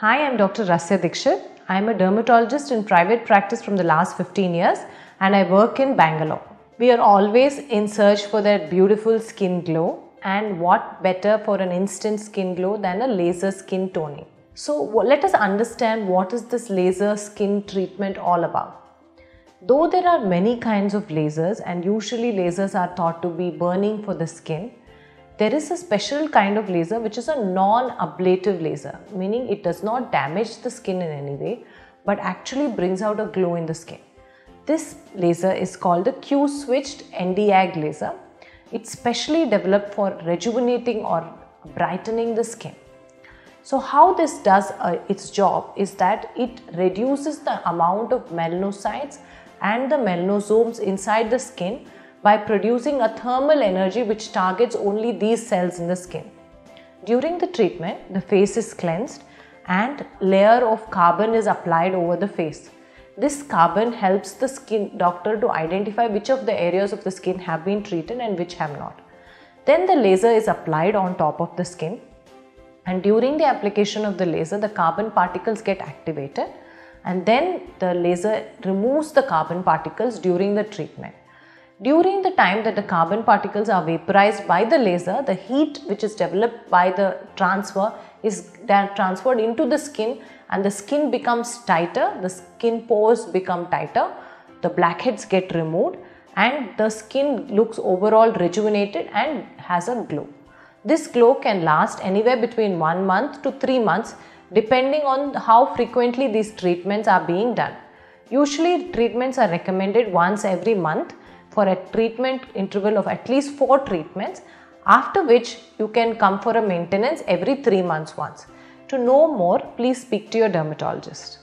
Hi, I'm Dr. Rasya Dixit. I'm a dermatologist in private practice from the last 15 years and I work in Bangalore. We are always in search for that beautiful skin glow and what better for an instant skin glow than a laser skin toning. So let us understand what is this laser skin treatment all about. Though there are many kinds of lasers and usually lasers are thought to be burning for the skin, there is a special kind of laser which is a non-ablative laser, meaning it does not damage the skin in any way, but actually brings out a glow in the skin. This laser is called the Q-switched Nd:YAG laser. It's specially developed for rejuvenating or brightening the skin. So how this does uh, its job is that it reduces the amount of melanocytes and the melanosomes inside the skin by producing a thermal energy which targets only these cells in the skin. During the treatment, the face is cleansed and layer of carbon is applied over the face. This carbon helps the skin doctor to identify which of the areas of the skin have been treated and which have not. Then the laser is applied on top of the skin and during the application of the laser the carbon particles get activated and then the laser removes the carbon particles during the treatment. During the time that the carbon particles are vaporized by the laser, the heat which is developed by the transfer is transferred into the skin and the skin becomes tighter, the skin pores become tighter, the blackheads get removed and the skin looks overall rejuvenated and has a glow. This glow can last anywhere between 1 month to 3 months depending on how frequently these treatments are being done. Usually treatments are recommended once every month for a treatment interval of at least 4 treatments after which you can come for a maintenance every 3 months once. To know more, please speak to your dermatologist.